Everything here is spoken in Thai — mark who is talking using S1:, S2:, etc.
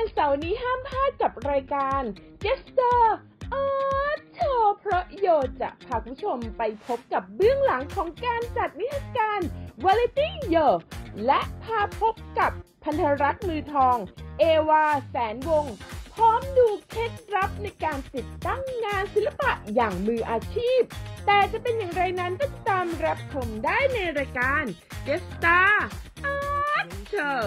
S1: วันเสาร์นี้ห้ามพลาดกับรายการ g e s t e r Art Show เพราะโยจะพาคุณผู้ชมไปพบกับเบื้องหลังของการจัดนิทรรศการ Variety โยและพาพบกับพันธรักษ์มือทอง เอวาแสนวงศ์พร้อมดูเคล็ดลับในการติดตั้งงานศิลปะอย่างมืออาชีพ แต่จะเป็นอย่างไรนั้นก็ตามรับชมได้ในรายการ g e s t e r Art Show